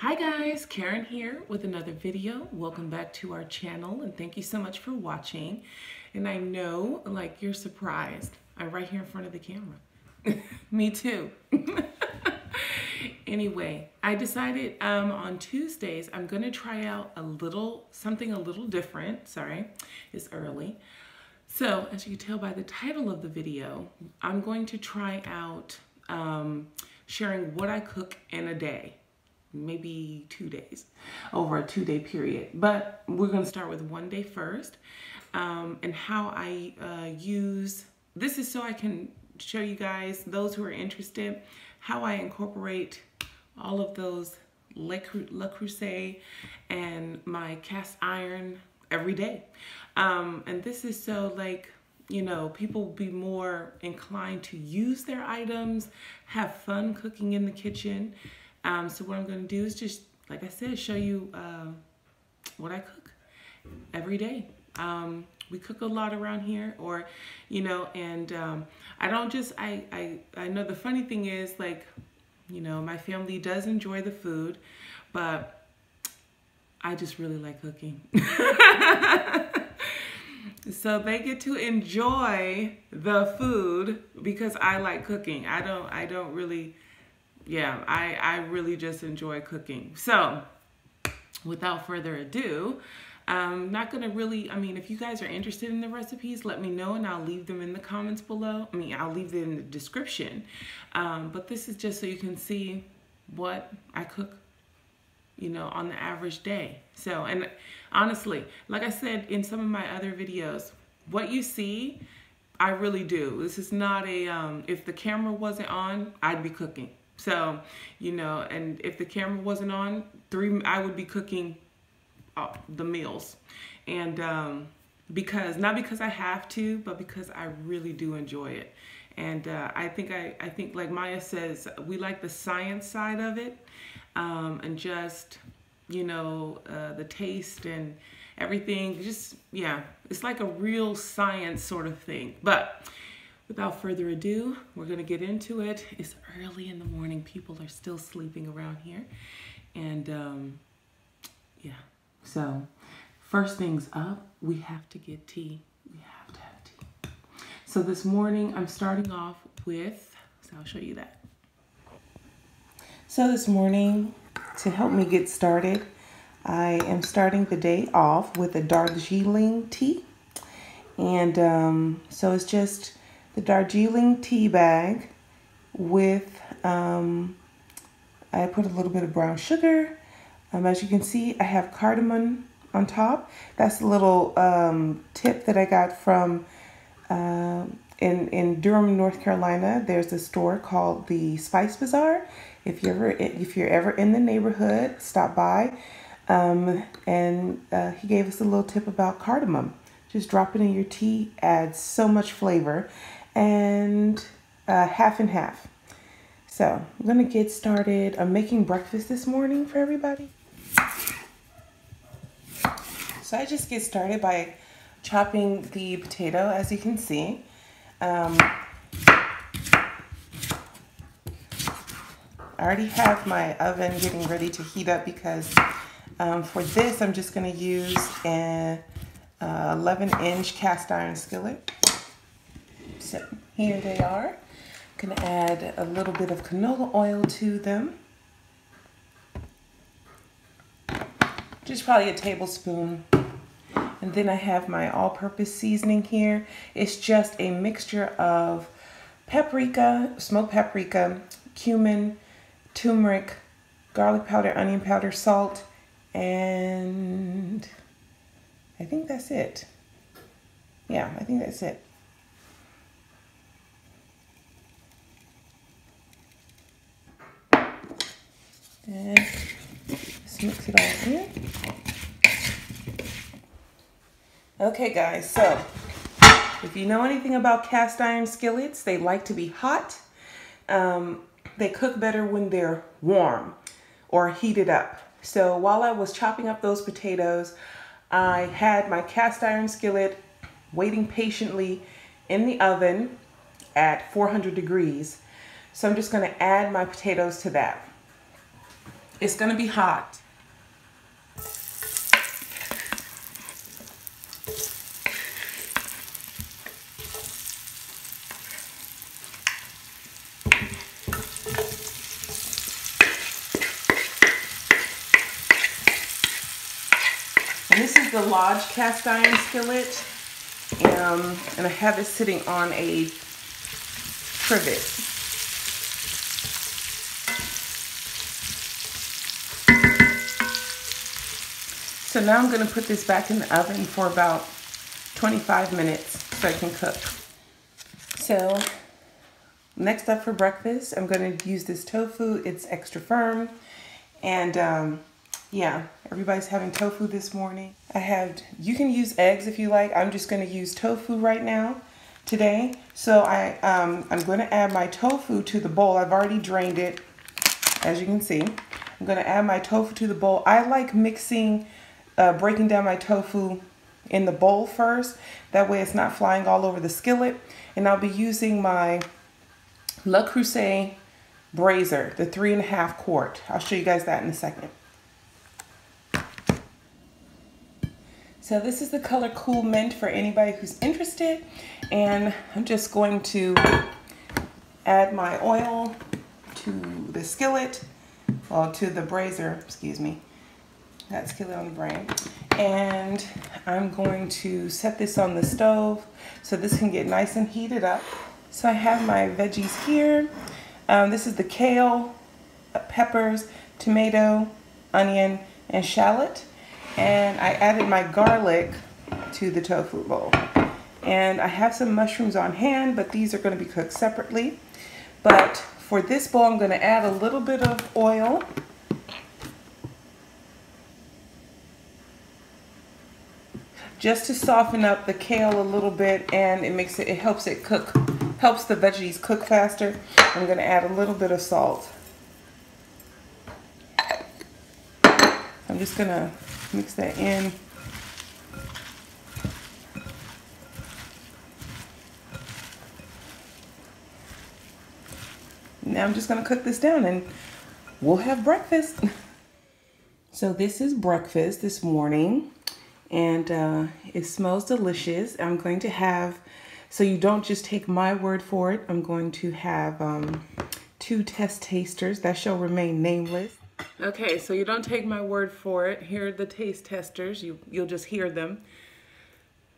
Hi guys, Karen here with another video. Welcome back to our channel and thank you so much for watching. And I know like you're surprised. I'm right here in front of the camera. Me too. anyway, I decided um, on Tuesdays I'm gonna try out a little, something a little different. Sorry, it's early. So as you can tell by the title of the video, I'm going to try out um, sharing what I cook in a day maybe two days over a two day period but we're going to start with one day first um, and how I uh, use this is so I can show you guys those who are interested how I incorporate all of those Le, Le Creuset and my cast iron every day um, and this is so like you know, people will be more inclined to use their items, have fun cooking in the kitchen. Um, so what I'm going to do is just, like I said, show you uh, what I cook every day. Um, we cook a lot around here or, you know, and um, I don't just, I, I, I know the funny thing is like, you know, my family does enjoy the food, but I just really like cooking. so they get to enjoy the food because I like cooking. I don't I don't really yeah, I I really just enjoy cooking. So, without further ado, I'm not gonna really, I mean, if you guys are interested in the recipes, let me know and I'll leave them in the comments below. I mean, I'll leave them in the description. Um, but this is just so you can see what I cook you know, on the average day. So, and honestly, like I said in some of my other videos, what you see, I really do. This is not a, um, if the camera wasn't on, I'd be cooking. So, you know, and if the camera wasn't on, three, I would be cooking uh, the meals. And um, because, not because I have to, but because I really do enjoy it. And uh, I think I, I think like Maya says, we like the science side of it um, and just, you know, uh, the taste and everything. Just, yeah, it's like a real science sort of thing. But without further ado, we're going to get into it. It's early in the morning. People are still sleeping around here. And um, yeah, so first things up, we have to get tea. We have to have tea. So this morning, I'm starting off with, so I'll show you that. So this morning, to help me get started, I am starting the day off with a Darjeeling tea. And um, so it's just the Darjeeling tea bag with, um, I put a little bit of brown sugar. Um, as you can see, I have cardamom on top. That's a little um, tip that I got from uh, in, in Durham, North Carolina. There's a store called the Spice Bazaar if you're ever if you're ever in the neighborhood, stop by. Um, and uh, he gave us a little tip about cardamom. Just drop it in your tea, adds so much flavor, and uh, half and half. So I'm gonna get started. I'm making breakfast this morning for everybody. So I just get started by chopping the potato, as you can see. Um, I already have my oven getting ready to heat up because um, for this I'm just to use an uh, 11 inch cast iron skillet. So here they are. I'm to add a little bit of canola oil to them. Just probably a tablespoon. And then I have my all-purpose seasoning here. It's just a mixture of paprika, smoked paprika, cumin, turmeric, garlic powder, onion powder, salt, and I think that's it. Yeah, I think that's it. And let's mix it all in. Okay guys, so if you know anything about cast iron skillets, they like to be hot. Um, they cook better when they're warm or heated up. So while I was chopping up those potatoes, I had my cast iron skillet waiting patiently in the oven at 400 degrees. So I'm just gonna add my potatoes to that. It's gonna be hot. And this is the Lodge cast iron skillet. Um, and I have it sitting on a trivet. So now I'm gonna put this back in the oven for about 25 minutes so I can cook. So next up for breakfast, I'm gonna use this tofu. It's extra firm. And um, yeah, everybody's having tofu this morning. I have, you can use eggs if you like. I'm just gonna use tofu right now today. So I, um, I'm gonna add my tofu to the bowl. I've already drained it, as you can see. I'm gonna add my tofu to the bowl. I like mixing, uh, breaking down my tofu in the bowl first. That way it's not flying all over the skillet. And I'll be using my Le Creuset braiser, the three and a half quart. I'll show you guys that in a second. So this is the color Cool Mint for anybody who's interested. And I'm just going to add my oil to the skillet, well, to the braiser, excuse me. That skillet on the brain. And I'm going to set this on the stove so this can get nice and heated up. So I have my veggies here. Um, this is the kale, uh, peppers, tomato, onion, and shallot and I added my garlic to the tofu bowl. And I have some mushrooms on hand, but these are going to be cooked separately. But for this bowl, I'm going to add a little bit of oil. Just to soften up the kale a little bit and it makes it, it helps it cook, helps the veggies cook faster. I'm to add a little bit of salt. I'm just to mix that in. Now I'm just gonna cook this down and we'll have breakfast. so this is breakfast this morning and uh, it smells delicious. I'm going to have, so you don't just take my word for it, I'm going to have um, two test tasters that shall remain nameless. Okay, so you don't take my word for it. Here are the taste testers. You, you'll just hear them.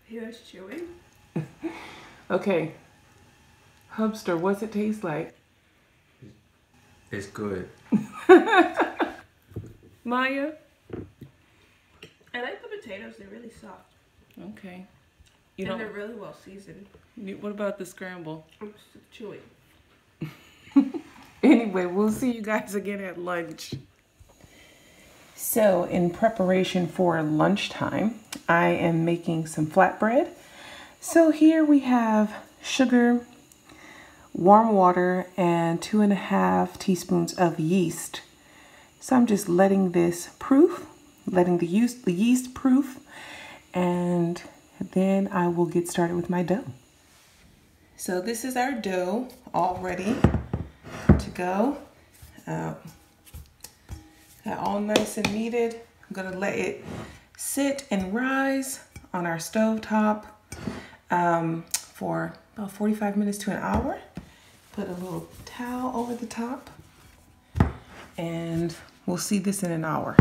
Here's chewing. okay. Hubster, what's it taste like? It's good. Maya? I like the potatoes. They're really soft. Okay. You and they're really well seasoned. what about the scramble? I'm still chewing. anyway, we'll see you guys again at lunch. So in preparation for lunchtime, I am making some flatbread. So here we have sugar, warm water, and two and a half teaspoons of yeast. So I'm just letting this proof, letting the yeast, the yeast proof, and then I will get started with my dough. So this is our dough all ready to go. Got all nice and kneaded. I'm gonna let it sit and rise on our stove top um, for about 45 minutes to an hour. Put a little towel over the top and we'll see this in an hour.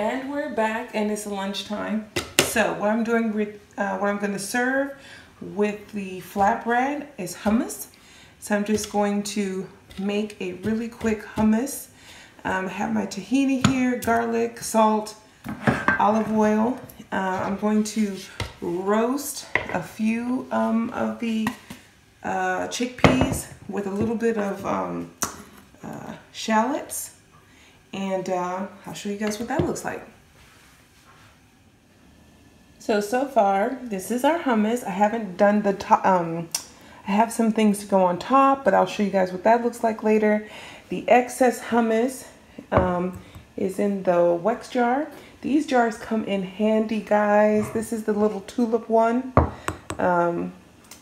And we're back and it's lunchtime. So what I'm doing with, uh, what I'm gonna serve with the flatbread is hummus. So I'm just going to make a really quick hummus um, I have my tahini here, garlic, salt, olive oil. Uh, I'm going to roast a few um, of the uh, chickpeas with a little bit of um, uh, shallots. And uh, I'll show you guys what that looks like. So, so far, this is our hummus. I haven't done the top, um, I have some things to go on top, but I'll show you guys what that looks like later. The excess hummus um, is in the wax jar. These jars come in handy, guys. This is the little tulip one. Um,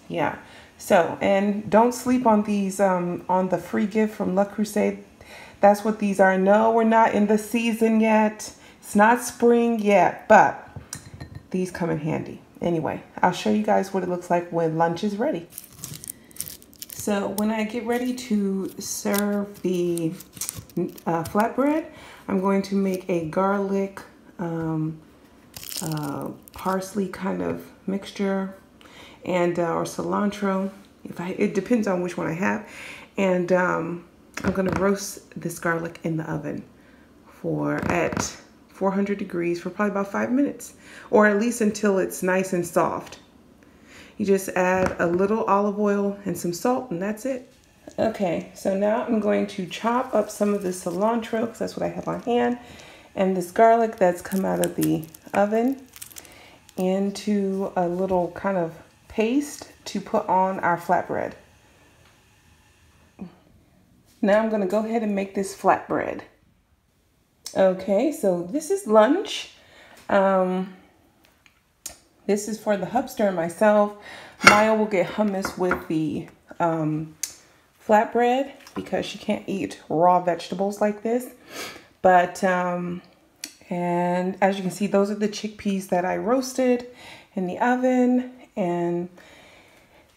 yeah. So, and don't sleep on these, um, on the free gift from Le Creuset. That's what these are. No, we're not in the season yet. It's not spring yet, but these come in handy. Anyway, I'll show you guys what it looks like when lunch is ready. So when I get ready to serve the uh, flatbread, I'm going to make a garlic um, uh, parsley kind of mixture and uh, or cilantro. If I, it depends on which one I have. And um, I'm gonna roast this garlic in the oven for at 400 degrees for probably about five minutes, or at least until it's nice and soft. You just add a little olive oil and some salt and that's it. Okay, so now I'm going to chop up some of the cilantro because that's what I have on hand and this garlic that's come out of the oven into a little kind of paste to put on our flatbread. Now I'm going to go ahead and make this flatbread. Okay, so this is lunch. Um, this is for the hubster and myself. Maya will get hummus with the um, flatbread because she can't eat raw vegetables like this. But, um, and as you can see, those are the chickpeas that I roasted in the oven. And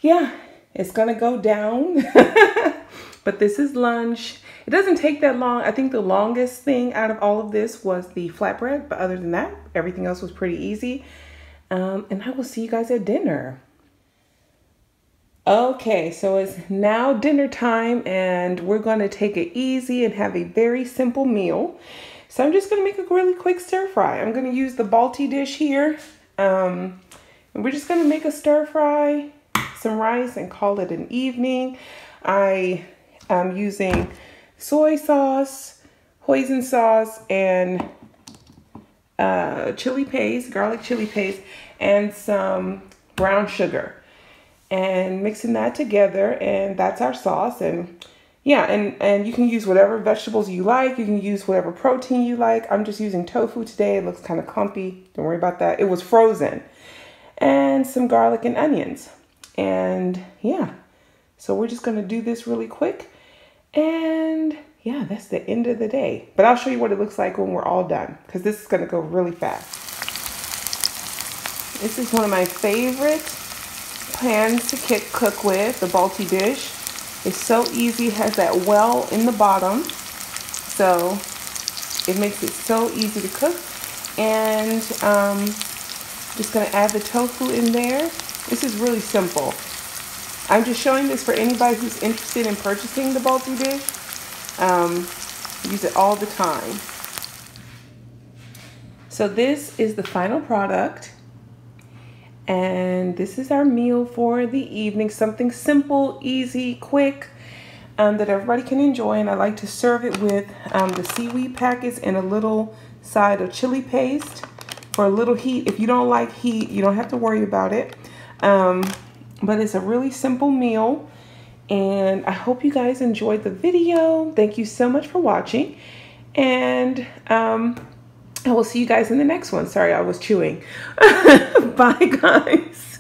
yeah, it's gonna go down. but this is lunch. It doesn't take that long. I think the longest thing out of all of this was the flatbread. But other than that, everything else was pretty easy. Um, and I will see you guys at dinner. Okay, so it's now dinner time and we're going to take it easy and have a very simple meal. So I'm just going to make a really quick stir fry. I'm going to use the Balti dish here. Um, and we're just going to make a stir fry, some rice and call it an evening. I am using soy sauce, hoisin sauce, and uh, chili paste, garlic chili paste, and some brown sugar. And mixing that together and that's our sauce and yeah and and you can use whatever vegetables you like. You can use whatever protein you like. I'm just using tofu today. It looks kind of clumpy. Don't worry about that. It was frozen. And some garlic and onions. And yeah. So we're just going to do this really quick and yeah that's the end of the day but i'll show you what it looks like when we're all done because this is going to go really fast this is one of my favorite pans to cook with, the Balti dish. It's so easy, has that well in the bottom. So it makes it so easy to cook. And um, just gonna add the tofu in there. This is really simple. I'm just showing this for anybody who's interested in purchasing the Balti dish. Um, use it all the time. So this is the final product. And this is our meal for the evening. Something simple, easy, quick um, that everybody can enjoy. And I like to serve it with um, the seaweed packets and a little side of chili paste for a little heat. If you don't like heat, you don't have to worry about it. Um, but it's a really simple meal. And I hope you guys enjoyed the video. Thank you so much for watching. And um, I will see you guys in the next one. Sorry, I was chewing. Bye, guys.